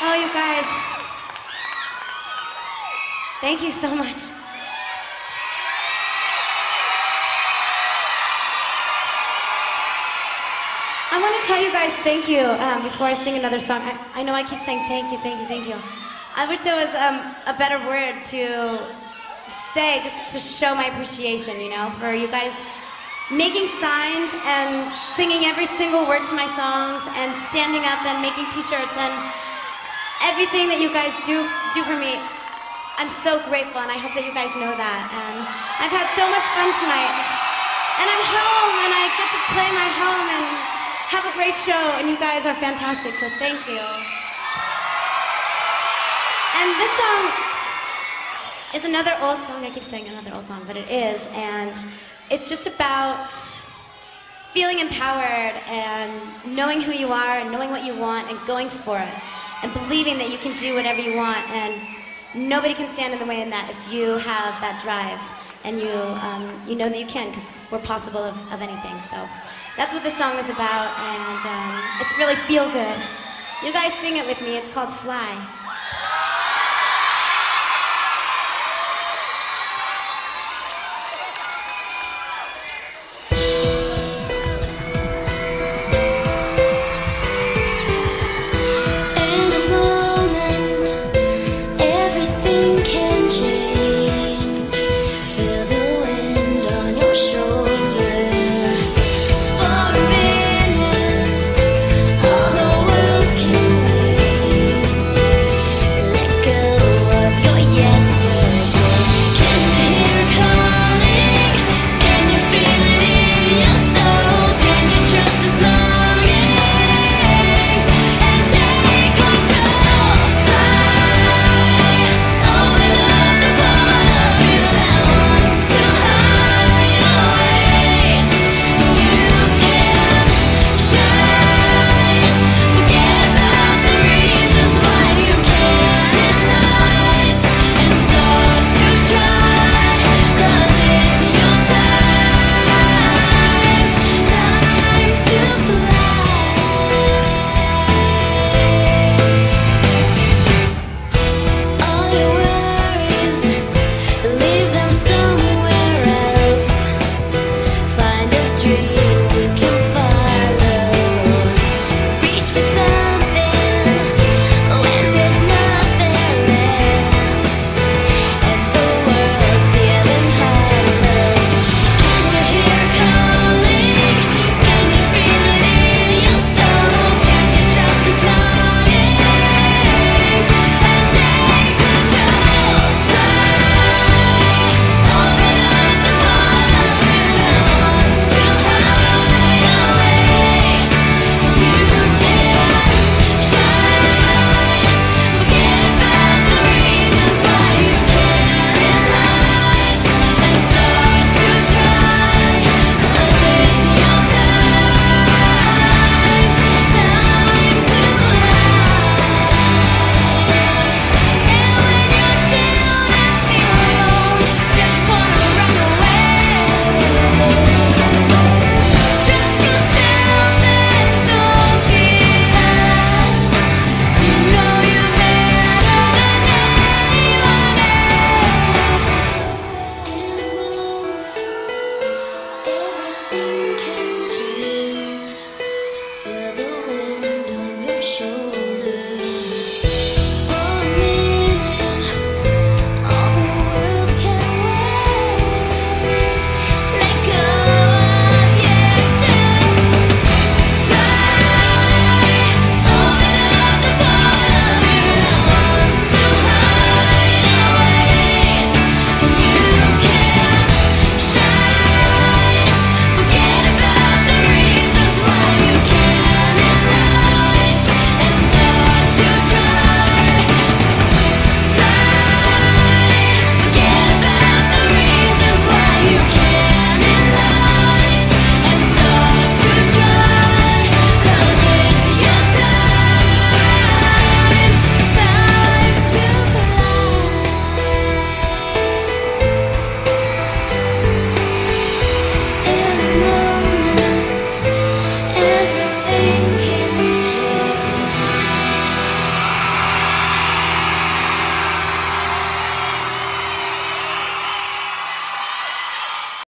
Oh, you guys. Thank you so much. I want to tell you guys thank you um, before I sing another song. I, I know I keep saying thank you, thank you, thank you. I wish there was um, a better word to say just to show my appreciation, you know, for you guys making signs and singing every single word to my songs and standing up and making t-shirts and everything that you guys do do for me. I'm so grateful and I hope that you guys know that. And I've had so much fun tonight. And I'm home and I get to play my home and have a great show and you guys are fantastic, so thank you. And this song is another old song. I keep saying another old song, but it is. And it's just about feeling empowered and knowing who you are and knowing what you want and going for it and believing that you can do whatever you want and nobody can stand in the way in that if you have that drive and you um, you know that you can because we're possible of, of anything. So that's what this song is about and um, it's really feel good. You guys sing it with me. It's called fly